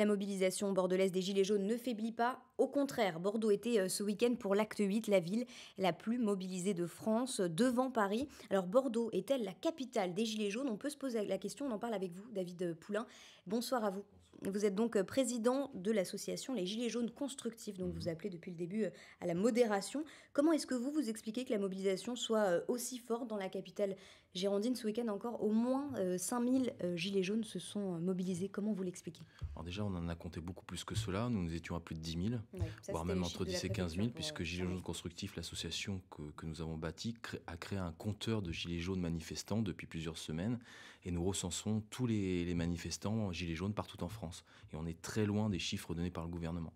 La mobilisation bordelaise des Gilets jaunes ne faiblit pas. Au contraire, Bordeaux était euh, ce week-end pour l'acte 8, la ville la plus mobilisée de France, devant Paris. Alors Bordeaux est-elle la capitale des Gilets jaunes? On peut se poser la question, on en parle avec vous, David Poulain. Bonsoir à vous. Vous êtes donc euh, président de l'association Les Gilets jaunes constructifs, donc vous appelez depuis le début euh, à la modération. Comment est-ce que vous vous expliquez que la mobilisation soit euh, aussi forte dans la capitale girondine ce week-end encore? Au moins 5000 Gilets jaunes se sont mobilisés. Comment vous l'expliquez? Alors déjà, on en a compté beaucoup plus que cela. Nous, nous étions à plus de 10 000, voire même entre 10 et 15 000, puisque Gilets jaunes constructifs, l'association que, nous avons bâtie, a créé un compteur de Gilets jaunes manifestants depuis plusieurs semaines. Et nous recensons tous les, les manifestants Gilets jaunes partout en France. Et on est très loin des chiffres donnés par le gouvernement.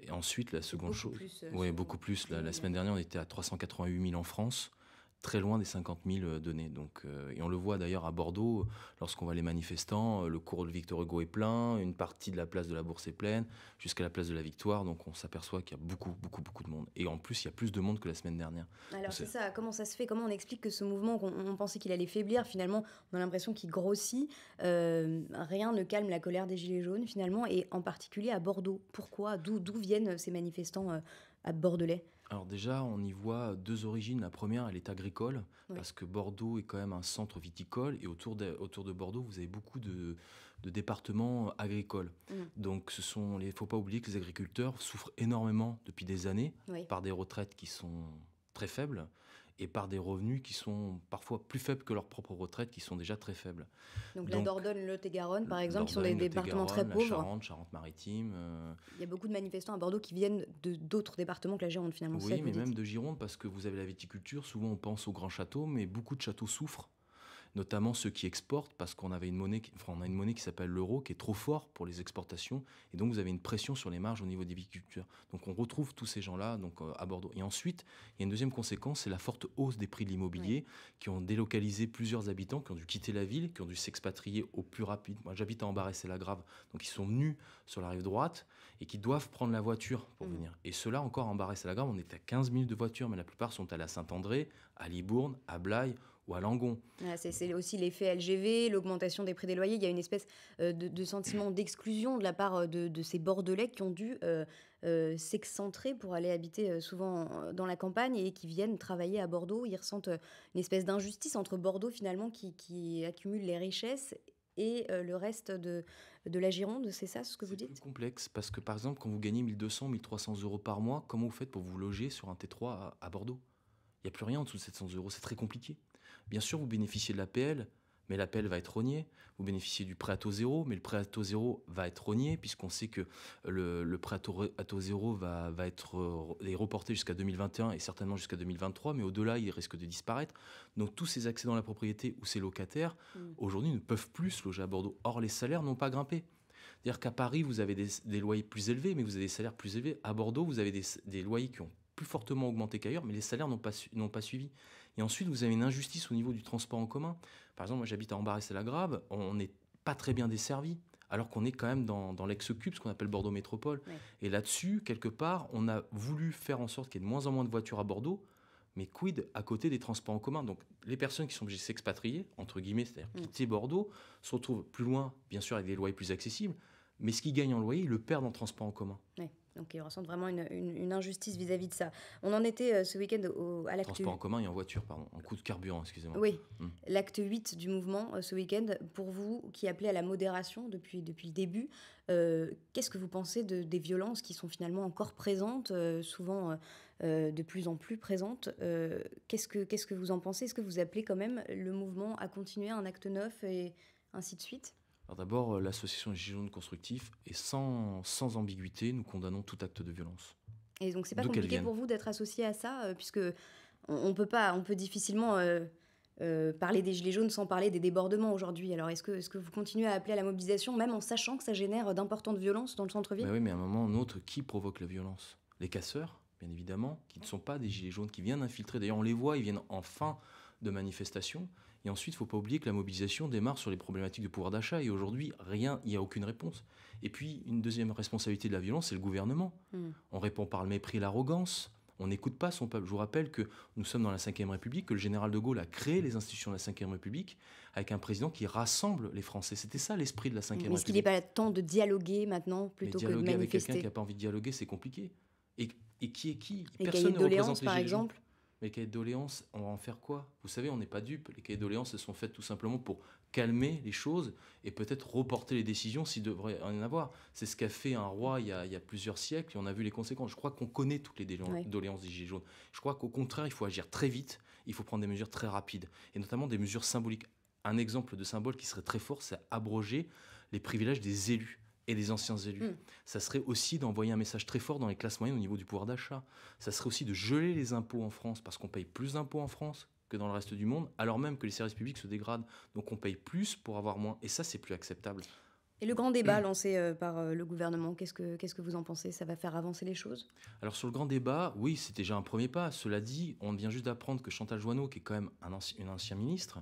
Et ensuite, la seconde chose. Plus, euh, oui, beaucoup plus. La, semaine dernière, on était à 388 000 en France très loin des 50 000 euh, donnés. Donc, euh, et on le voit d'ailleurs à Bordeaux, lorsqu'on va les manifestants, euh, le cours de Victor Hugo est plein, une partie de la place de la Bourse est pleine, jusqu'à la place de la Victoire. Donc on s'aperçoit qu'il y a beaucoup, beaucoup, beaucoup de monde. Et en plus, il y a plus de monde que la semaine dernière. Alors c'est ça, comment ça se fait? Comment on explique que ce mouvement, on, pensait qu'il allait faiblir, finalement, on a l'impression qu'il grossit. rien ne calme la colère des Gilets jaunes, finalement, et en particulier à Bordeaux. Pourquoi? D'où viennent ces manifestants à Bordelais? Alors déjà, on y voit deux origines. La première, elle est agricole, parce que Bordeaux est quand même un centre viticole, et autour de, autour de Bordeaux, vous avez beaucoup de, départements agricoles. Mm. Donc ce sont, il ne faut pas oublier que les agriculteurs souffrent énormément depuis des années par des retraites qui sont très faibles et par des revenus qui sont parfois plus faibles que leurs propres retraites qui sont déjà très faibles. Donc, la Dordogne, le Lot-et-Garonne par exemple, qui sont des départements très pauvres. La Charente, Charente-Maritime. Euh, Il y a beaucoup de manifestants à Bordeaux qui viennent de d'autres départements que la Gironde finalement. Oui, mais même de Gironde parce que vous avez la viticulture, souvent on pense aux grands châteaux, mais beaucoup de châteaux souffrent notamment ceux qui exportent, parce qu'on avait une monnaie, enfin, on a une monnaie qui s'appelle l'euro, qui est trop fort pour les exportations, et donc vous avez une pression sur les marges au niveau des viticulteurs. Donc on retrouve tous ces gens-là donc euh, à Bordeaux. Et ensuite, il y a une deuxième conséquence, c'est la forte hausse des prix de l'immobilier, qui ont délocalisé plusieurs habitants, qui ont dû quitter la ville, qui ont dû s'expatrier au plus rapide. Moi, j'habite à Embarré, c'est la grave, donc ils sont venus sur la rive droite et qui doivent prendre la voiture pour mmh. venir. Et ceux-là, encore à Embarré, c'est la grave, on est à 15 minutes de voiture, mais la plupart sont allés à Saint-André, à Libourne, à Blaye ou à Langon. c'est aussi l'effet LGV, l'augmentation des prix des loyers. Il y a une espèce euh, de, sentiment d'exclusion de la part euh, de, ces Bordelais qui ont dû euh, s'excentrer pour aller habiter souvent dans la campagne et qui viennent travailler à Bordeaux. Ils ressentent une espèce d'injustice entre Bordeaux finalement qui, accumule les richesses et le reste de, de la Gironde, c'est ça ce que vous dites? C'est complexe parce que par exemple quand vous gagnez 1200, 1300 euros par mois, comment vous faites pour vous loger sur un T3 à Bordeaux? Il n'y a plus rien en dessous de 700 euros, c'est très compliqué. Bien sûr, vous bénéficiez de l'APL, mais l'APL va être rogné. Vous bénéficiez du prêt à taux zéro, mais le prêt à taux zéro va être rogné, puisqu'on sait que le, prêt à taux, zéro va, être reporté jusqu'à 2021 et certainement jusqu'à 2023, mais au-delà, il risque de disparaître. Donc tous ces accédants à la propriété ou ces locataires, mm. aujourd'hui, ne peuvent plus se loger à Bordeaux. Or, les salaires n'ont pas grimpé. C'est-à-dire qu'à Paris, vous avez des, loyers plus élevés, mais vous avez des salaires plus élevés. À Bordeaux, vous avez des loyers qui ont plus fortement augmenté qu'ailleurs, mais les salaires n'ont pas, n'ont pas suivi. Et ensuite, vous avez une injustice au niveau du transport en commun. Par exemple, moi j'habite à Ambarès-et-la-Grave, on n'est pas très bien desservi, alors qu'on est quand même dans, dans l'ex-cube, ce qu'on appelle Bordeaux Métropole. Et là-dessus, quelque part, on a voulu faire en sorte qu'il y ait de moins en moins de voitures à Bordeaux, mais quid à côté des transports en commun? Donc les personnes qui sont obligées de s'expatrier, entre guillemets, c'est-à-dire mm. quitter Bordeaux, se retrouvent plus loin, bien sûr avec des loyers plus accessibles, mais ce qu'ils gagnent en loyer, ils le perdent en transport en commun. Donc ils ressentent vraiment une, injustice vis-à-vis de ça. On en était euh, ce week-end à l'acte... Transport en commun et en voiture, pardon, en coût de carburant, excusez-moi. Oui, hmm. l'acte 8 du mouvement euh, ce week-end, pour vous qui appelez à la modération depuis, depuis le début, euh, qu'est-ce que vous pensez de, des violences qui sont finalement encore présentes, souvent de plus en plus présentes qu'est-ce, que, qu'est-ce que vous en pensez? Est-ce que vous appelez quand même le mouvement à continuer un acte 9 et ainsi de suite? D'abord, euh, l'association Gilets constructif et sans, sans ambiguïté, nous condamnons tout acte de violence. Et donc c'est pas compliqué pour vous d'être associé à ça, euh, puisque on, peut pas, on peut difficilement euh, parler des gilets jaunes sans parler des débordements aujourd'hui. Alors est-ce que, vous continuez à appeler à la mobilisation, même en sachant que ça génère d'importantes violences dans le centre-ville? Oui, mais à un moment ou un autre, qui provoque la violence? Les casseurs, bien évidemment, qui ne sont pas des gilets jaunes, qui viennent infiltrer. D'ailleurs, on les voit, ils viennent en fin de manifestation. Et ensuite, il ne faut pas oublier que la mobilisation démarre sur les problématiques de pouvoir d'achat. Et aujourd'hui, rien, il n'y a aucune réponse. Et puis, une deuxième responsabilité de la violence, c'est le gouvernement. Hmm. On répond par le mépris et l'arrogance. On n'écoute pas son peuple. Je vous rappelle que nous sommes dans la Ve République, que le général de Gaulle a créé les institutions de la Ve République avec un président qui rassemble les Français. C'était ça l'esprit de la Ve République. Est-ce qu'il n'est pas temps de dialoguer maintenant plutôt que de manifester avec quelqu'un qui n'a pas envie de dialoguer, c'est compliqué. Et, qui est qui? Personne ne représente les par exemple les cahiers de doléances, on va en faire quoi? Vous savez, on n'est pas dupes. Les cahiers de doléances, elles sont faites tout simplement pour calmer les choses et peut-être reporter les décisions s'il devrait en avoir. C'est ce qu'a fait un roi il y, a, plusieurs siècles et on a vu les conséquences. Je crois qu'on connaît toutes les doléances des Gilets jaunes. Je crois qu'au contraire, il faut agir très vite, il faut prendre des mesures très rapides et notamment des mesures symboliques. Un exemple de symbole qui serait très fort, c'est abroger les privilèges des élus et des anciens élus. Hmm. Ça serait aussi d'envoyer un message très fort dans les classes moyennes au niveau du pouvoir d'achat. Ça serait aussi de geler les impôts en France parce qu'on paye plus d'impôts en France que dans le reste du monde, alors même que les services publics se dégradent. Donc on paye plus pour avoir moins. Et ça, c'est plus acceptable. Et le grand débat lancé euh, par euh, le gouvernement, qu'est-ce que, qu'est-ce que vous en pensez? Ça va faire avancer les choses? Alors sur le grand débat, oui, c'est déjà un premier pas. Cela dit, on vient juste d'apprendre que Chantal Joanneau, qui est quand même un ancien, une ancien ministre,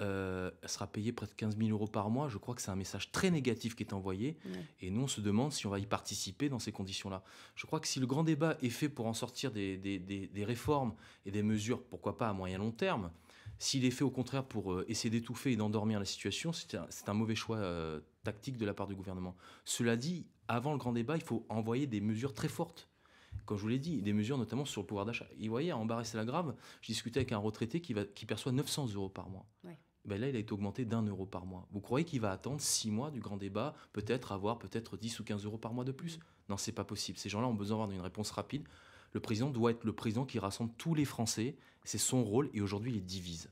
euh, elle sera payée près de 15 000 euros par mois. Je crois que c'est un message très négatif qui est envoyé. Et nous, on se demande si on va y participer dans ces conditions-là. Je crois que si le grand débat est fait pour en sortir des, des, réformes et des mesures, pourquoi pas à moyen long terme, s'il est fait au contraire pour euh, essayer d'étouffer et d'endormir la situation, c'est un, un, mauvais choix euh, tactique de la part du gouvernement. Cela dit, avant le grand débat, il faut envoyer des mesures très fortes comme je vous l'ai dit, des mesures notamment sur le pouvoir d'achat. Et vous voyez, à la grave, je discutais avec un retraité qui, va, qui perçoit 900 euros par mois. Ben là, il a été augmenté d'un euro par mois. Vous croyez qu'il va attendre six mois du grand débat, peut-être avoir peut-être 10 ou 15 euros par mois de plus? Non, c'est pas possible. Ces gens-là ont besoin d'avoir une réponse rapide. Le président doit être le président qui rassemble tous les Français. C'est son rôle et aujourd'hui, il les divise.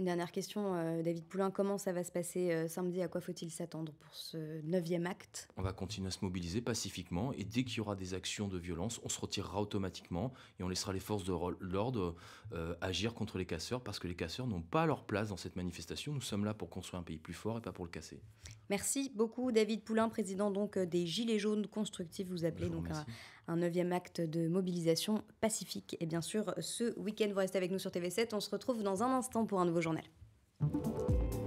Une dernière question, euh, David Poulain, comment ça va se passer euh, samedi? À quoi faut-il s'attendre pour ce neuvième acte? On va continuer à se mobiliser pacifiquement et dès qu'il y aura des actions de violence, on se retirera automatiquement et on laissera les forces de l'ordre euh, agir contre les casseurs parce que les casseurs n'ont pas leur place dans cette manifestation. Nous sommes là pour construire un pays plus fort et pas pour le casser. Merci beaucoup David Poulain, président donc des Gilets jaunes constructifs. Vous appelez donc un, neuvième acte de mobilisation pacifique. Et bien sûr, ce week-end, vous restez avec nous sur TV7. On se retrouve dans un instant pour un nouveau journal. Ժոներ։ Thank you